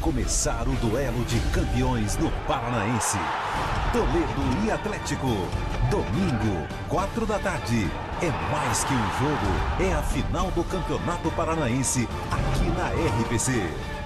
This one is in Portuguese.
começar o duelo de campeões no Paranaense. Toledo e Atlético. Domingo, quatro da tarde. É mais que um jogo, é a final do Campeonato Paranaense aqui na RPC.